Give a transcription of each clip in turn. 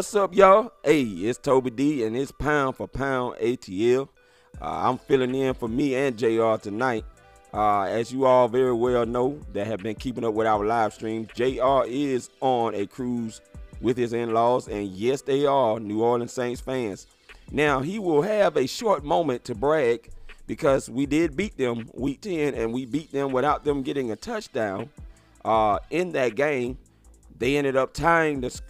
What's up, y'all? Hey, it's Toby D, and it's pound for pound ATL. Uh, I'm filling in for me and JR tonight. Uh, as you all very well know that have been keeping up with our live stream, JR is on a cruise with his in-laws, and yes, they are New Orleans Saints fans. Now, he will have a short moment to brag because we did beat them week 10, and we beat them without them getting a touchdown uh, in that game. They ended up tying the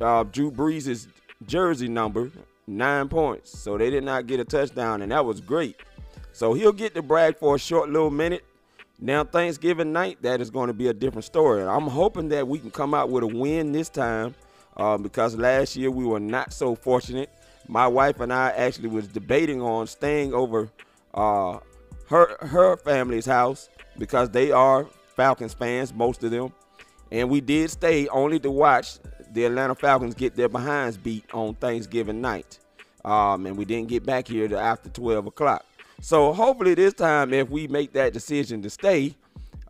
uh, Drew Brees' jersey number, nine points. So they did not get a touchdown, and that was great. So he'll get to brag for a short little minute. Now, Thanksgiving night, that is going to be a different story. I'm hoping that we can come out with a win this time uh, because last year we were not so fortunate. My wife and I actually was debating on staying over uh, her her family's house because they are Falcons fans, most of them, and we did stay only to watch the Atlanta Falcons get their behinds beat on Thanksgiving night. Um, and we didn't get back here after 12 o'clock. So hopefully this time, if we make that decision to stay,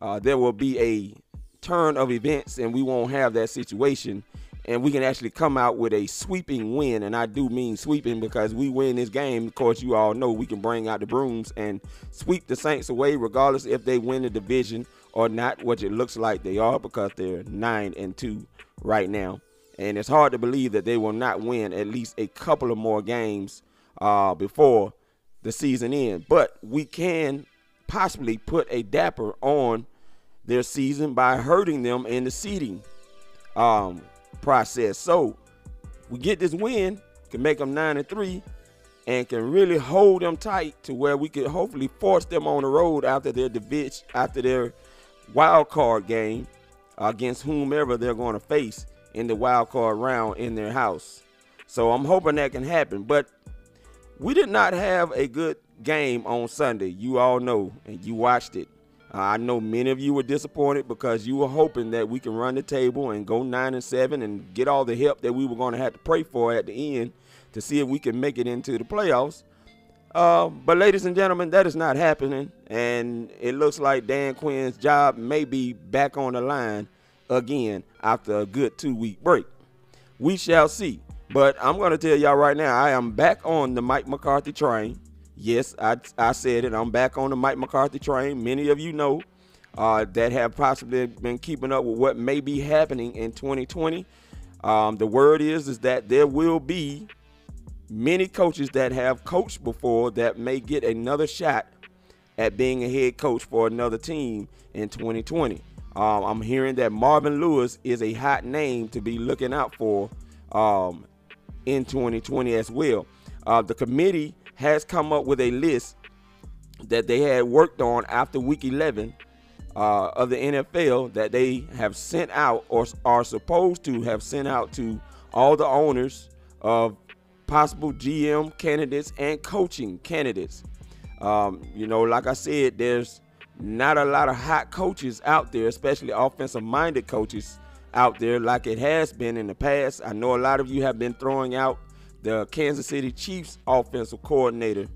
uh, there will be a turn of events and we won't have that situation and we can actually come out with a sweeping win. And I do mean sweeping because we win this game. Of course, you all know we can bring out the brooms and sweep the Saints away, regardless if they win the division or not, which it looks like they are because they're nine and two right now. And it's hard to believe that they will not win at least a couple of more games uh, before the season ends. But we can possibly put a dapper on their season by hurting them in the seeding um, process. So we get this win, can make them nine and three, and can really hold them tight to where we could hopefully force them on the road after their division, after their wild card game against whomever they're going to face in the wild card round in their house. So I'm hoping that can happen. But we did not have a good game on Sunday. You all know, and you watched it. Uh, I know many of you were disappointed because you were hoping that we can run the table and go nine and seven and get all the help that we were going to have to pray for at the end to see if we can make it into the playoffs. Uh, but ladies and gentlemen, that is not happening, and it looks like Dan Quinn's job may be back on the line again after a good two-week break. We shall see. But I'm going to tell y'all right now, I am back on the Mike McCarthy train. Yes, I, I said it. I'm back on the Mike McCarthy train. Many of you know uh, that have possibly been keeping up with what may be happening in 2020. Um, the word is is that there will be many coaches that have coached before that may get another shot at being a head coach for another team in 2020. Um, I'm hearing that Marvin Lewis is a hot name to be looking out for um, in 2020 as well. Uh, the committee has come up with a list that they had worked on after week 11 uh, of the NFL that they have sent out or are supposed to have sent out to all the owners of possible GM candidates and coaching candidates. Um, you know, like I said, there's not a lot of hot coaches out there, especially offensive minded coaches out there like it has been in the past. I know a lot of you have been throwing out the Kansas City Chiefs offensive coordinator.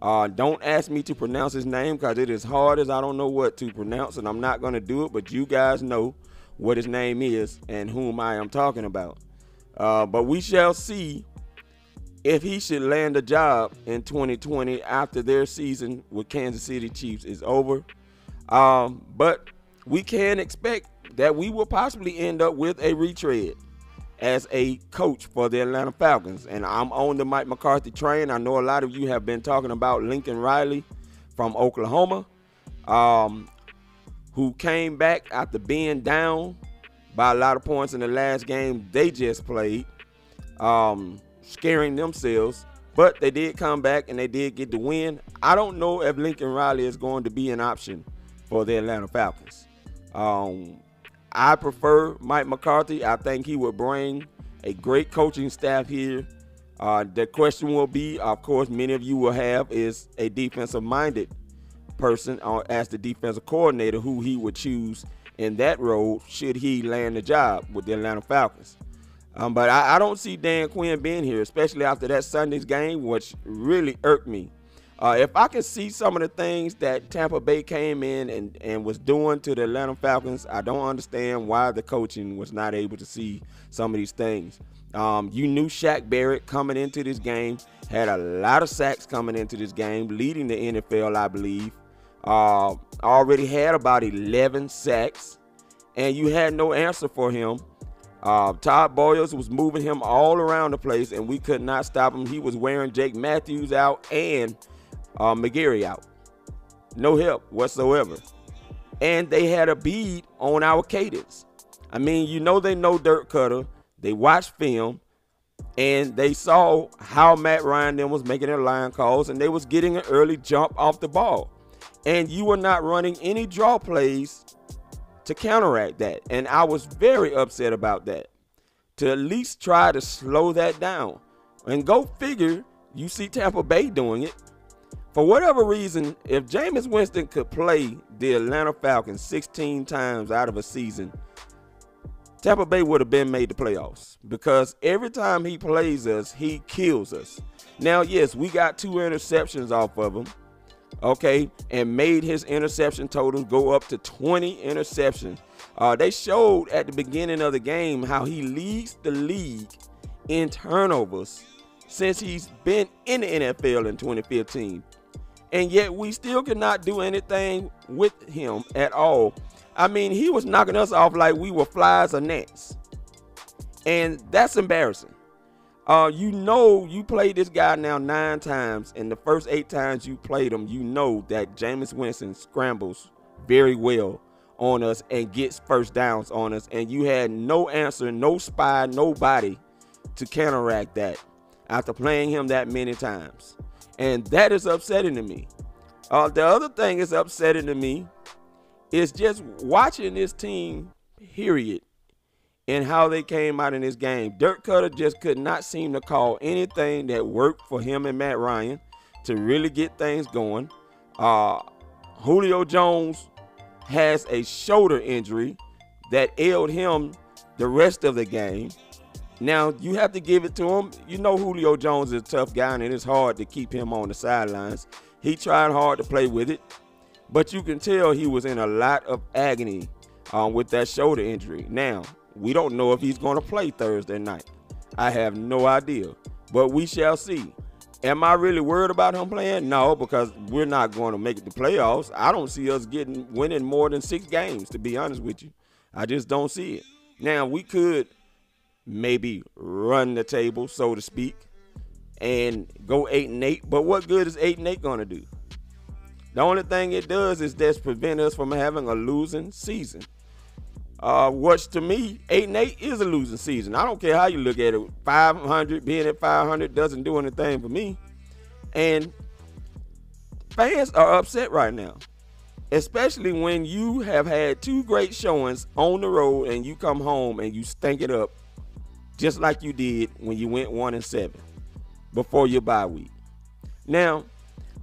Uh, don't ask me to pronounce his name because it is hard as I don't know what to pronounce, and I'm not going to do it, but you guys know what his name is and whom I am talking about. Uh, but we shall see if he should land a job in 2020 after their season with Kansas City Chiefs is over. Um, but we can expect that we will possibly end up with a retread as a coach for the Atlanta Falcons. And I'm on the Mike McCarthy train. I know a lot of you have been talking about Lincoln Riley from Oklahoma, um, who came back after being down by a lot of points in the last game they just played, um, scaring themselves. But they did come back and they did get the win. I don't know if Lincoln Riley is going to be an option for the Atlanta Falcons. Um, I prefer Mike McCarthy. I think he would bring a great coaching staff here. Uh, the question will be, of course, many of you will have is a defensive minded person uh, as the defensive coordinator who he would choose in that role should he land the job with the Atlanta Falcons. Um, but I, I, don't see Dan Quinn being here, especially after that Sunday's game, which really irked me. Uh, if I can see some of the things that Tampa Bay came in and, and was doing to the Atlanta Falcons, I don't understand why the coaching was not able to see some of these things. Um, you knew Shaq Barrett coming into this game, had a lot of sacks coming into this game, leading the NFL, I believe. Uh, already had about 11 sacks, and you had no answer for him. Uh, Todd Bowles was moving him all around the place, and we could not stop him. He was wearing Jake Matthews out and uh, McGary out. No help whatsoever. And they had a bead on our cadence. I mean, you know they know Dirk Koetter. They watched film and they saw how Matt Ryan then was making their line calls and they was getting an early jump off the ball. And you were not running any draw plays to counteract that. And I was very upset about that. To at least try to slow that down. And go figure, you see Tampa Bay doing it. For whatever reason, if Jameis Winston could play the Atlanta Falcons 16 times out of a season, Tampa Bay would have been made the playoffs because every time he plays us, he kills us. Now, yes, we got two interceptions off of him, okay, and made his interception total go up to 20 interceptions. Uh, they showed at the beginning of the game how he leads the league in turnovers since he's been in the NFL in 2015 and yet we still cannot do anything with him at all. I mean, he was knocking us off like we were flies or gnats. And that's embarrassing. Uh, you know, you played this guy now nine times, and the first eight times you played him, you know that Jameis Winston scrambles very well on us and gets first downs on us, and you had no answer, no spy, nobody to counteract that after playing him that many times. And that is upsetting to me. Uh, the other thing is upsetting to me is just watching this team, period, and how they came out in this game. Dirk Koetter just could not seem to call anything that worked for him and Matt Ryan to really get things going. Uh, Julio Jones has a shoulder injury that ailed him the rest of the game. Now you have to give it to him. You know Julio Jones is a tough guy, and it's hard to keep him on the sidelines. He tried hard to play with it, but you can tell he was in a lot of agony um, with that shoulder injury. Now we don't know if he's going to play Thursday night. I have no idea, but we shall see. Am I really worried about him playing? No, because we're not going to make it the playoffs. I don't see us getting winning more than six games. To be honest with you, I just don't see it. Now we could maybe run the table, so to speak, and go eight and eight. But what good is eight and eight gonna do? The only thing it does is just prevent us from having a losing season. Uh, which to me, eight and eight is a losing season. I don't care how you look at it. 500 being at 500 doesn't do anything for me. And fans are upset right now, especially when you have had two great showings on the road and you come home and you stink it up just like you did when you went one and seven before your bye week. Now,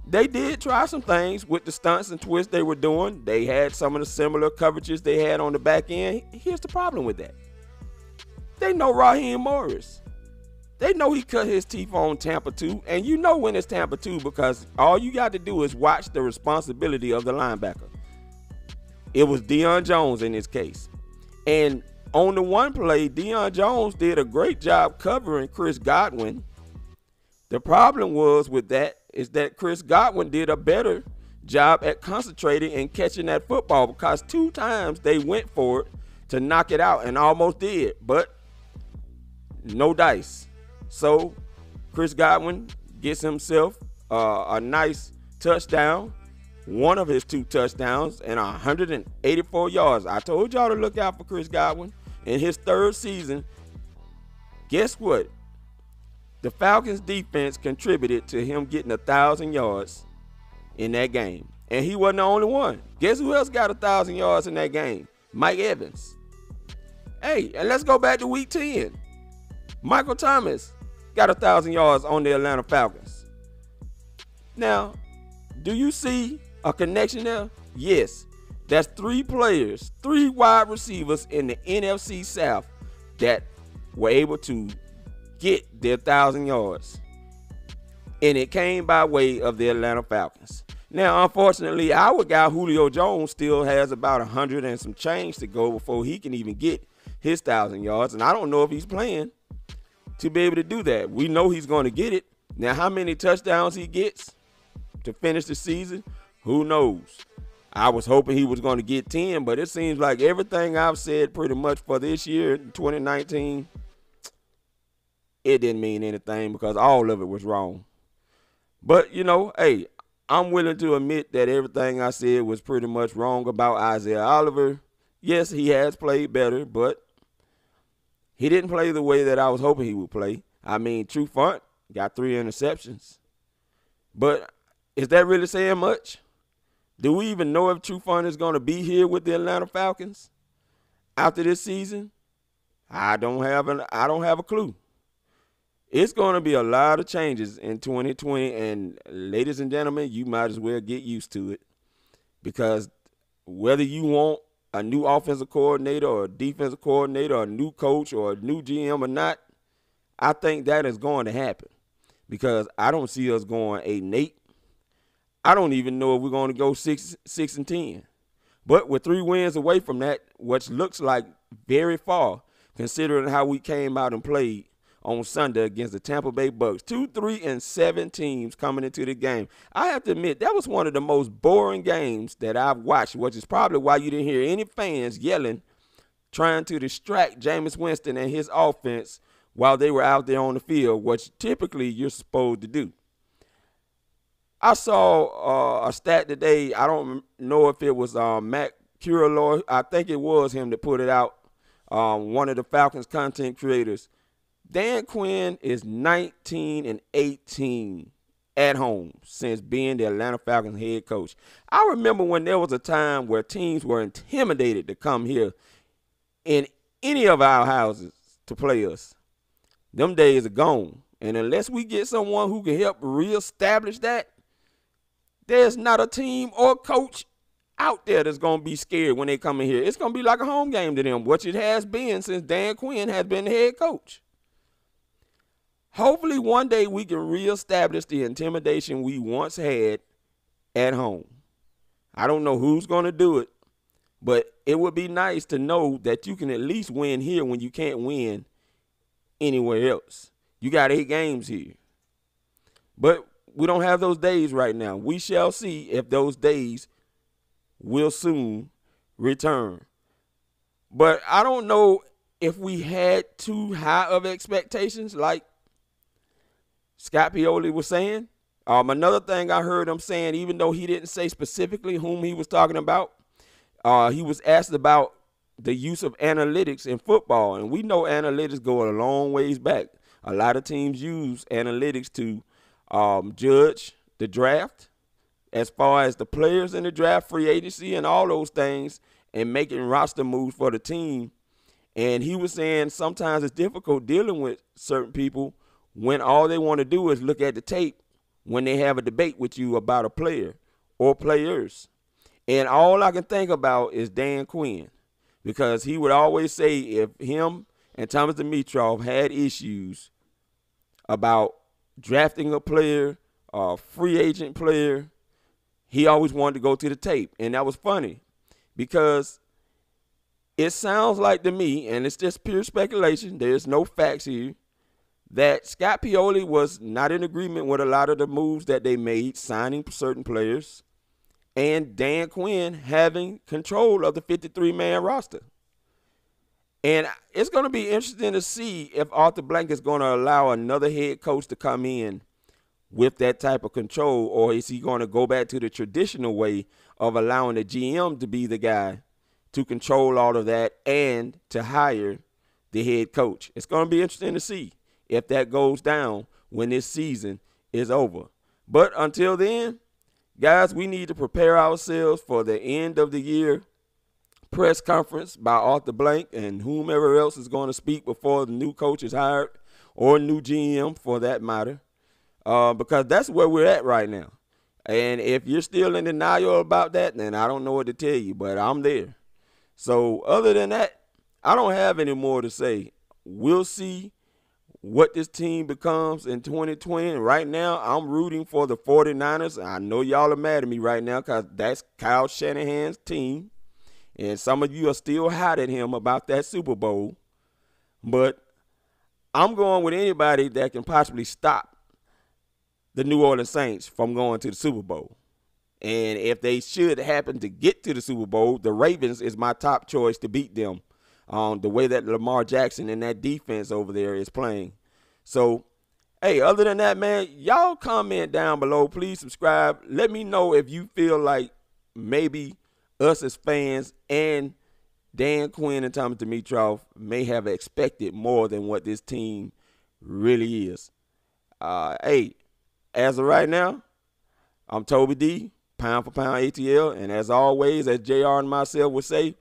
they did try some things with the stunts and twists they were doing. They had some of the similar coverages they had on the back end. Here's the problem with that. They know Raheem Morris. They know he cut his teeth on Tampa 2, and you know when it's Tampa 2 because all you got to do is watch the responsibility of the linebacker. It was Deion Jones in this case. And on the one play, Deion Jones did a great job covering Chris Godwin. The problem was with that is that Chris Godwin did a better job at concentrating and catching that football because two times they went for it to knock it out and almost did, but no dice. So Chris Godwin gets himself uh, a nice touchdown, one of his two touchdowns, and 184 yards. I told y'all to look out for Chris Godwin in his third season, guess what? The Falcons defense contributed to him getting a thousand yards in that game. And he wasn't the only one. Guess who else got a thousand yards in that game? Mike Evans. Hey, and let's go back to week 10. Michael Thomas got a thousand yards on the Atlanta Falcons. Now, do you see a connection there? Yes. That's three players, three wide receivers in the NFC South that were able to get their thousand yards. and it came by way of the Atlanta Falcons. Now, unfortunately, our guy Julio Jones still has about a 100 and some change to go before he can even get his 1,000 yards, and I don't know if he's playing to be able to do that. We know he's going to get it. Now, how many touchdowns he gets to finish the season, who knows? I was hoping he was going to get 10, but it seems like everything I've said pretty much for this year, 2019, it didn't mean anything because all of it was wrong. But, you know, hey, I'm willing to admit that everything I said was pretty much wrong about Isaiah Oliver. Yes, he has played better, but he didn't play the way that I was hoping he would play. I mean, Trufant got three interceptions. But is that really saying much? Do we even know if Trufant is going to be here with the Atlanta Falcons after this season? I don't have an I don't have a clue. It's going to be a lot of changes in 2020 and ladies and gentlemen, you might as well get used to it because whether you want a new offensive coordinator or a defensive coordinator or a new coach or a new GM or not, I think that is going to happen because I don't see us going eight and eight. I don't even know if we're going to go six six and ten. But with three wins away from that, which looks like very far, considering how we came out and played on Sunday against the Tampa Bay Bucks. Two, three, and seven teams coming into the game. I have to admit, that was one of the most boring games that I've watched, which is probably why you didn't hear any fans yelling, trying to distract Jameis Winston and his offense while they were out there on the field, which typically you're supposed to do. I saw uh, a stat today. I don't know if it was uh, Matt Curelor. I think it was him that put it out. Um, one of the Falcons content creators. Dan Quinn is 19 and 18 at home since being the Atlanta Falcons head coach. I remember when there was a time where teams were intimidated to come here in any of our houses to play us. Them days are gone. And unless we get someone who can help reestablish that, there's not a team or coach out there that's going to be scared when they come in here. It's going to be like a home game to them, which it has been since Dan Quinn has been the head coach. Hopefully, one day we can reestablish the intimidation we once had at home. I don't know who's going to do it, but it would be nice to know that you can at least win here when you can't win anywhere else. You got eight games here. But we don't have those days right now. We shall see if those days will soon return. But I don't know if we had too high of expectations, like Scott Pioli was saying. Um, another thing I heard him saying, even though he didn't say specifically whom he was talking about, uh, he was asked about the use of analytics in football, and we know analytics go a long ways back. A lot of teams use analytics to um, judge the draft as far as the players in the draft, free agency, and all those things, and making roster moves for the team. And he was saying sometimes it's difficult dealing with certain people when all they want to do is look at the tape when they have a debate with you about a player or players. And all I can think about is Dan Quinn because he would always say if him and Thomas Dimitroff had issues about drafting a player, a free agent player, he always wanted to go to the tape. And that was funny because it sounds like to me, and it's just pure speculation, there's no facts here, that Scott Pioli was not in agreement with a lot of the moves that they made, signing certain players, and Dan Quinn having control of the 53 man roster. And it's going to be interesting to see if Arthur Blank is going to allow another head coach to come in with that type of control, or is he going to go back to the traditional way of allowing the GM to be the guy to control all of that and to hire the head coach? It's going to be interesting to see if that goes down when this season is over. But until then, guys, we need to prepare ourselves for the end of the year press conference by Arthur Blank and whomever else is going to speak before the new coach is hired or new GM for that matter, uh, because that's where we're at right now. And if you're still in denial about that, then I don't know what to tell you, but I'm there. So, other than that, I don't have any more to say. We'll see what this team becomes in 2020. And right now, I'm rooting for the 49ers. I know y'all are mad at me right now because that's Kyle Shanahan's team. And some of you are still hot at him about that Super Bowl. But I'm going with anybody that can possibly stop the New Orleans Saints from going to the Super Bowl. And if they should happen to get to the Super Bowl, the Ravens is my top choice to beat them. Um, the way that Lamar Jackson and that defense over there is playing. So, hey, other than that, man, y'all comment down below. Please subscribe. Let me know if you feel like maybe us as fans and Dan Quinn and Thomas Dimitroff may have expected more than what this team really is. Uh, hey, as of right now, I'm Toby D, pound for pound ATL, and as always, as JR and myself would say,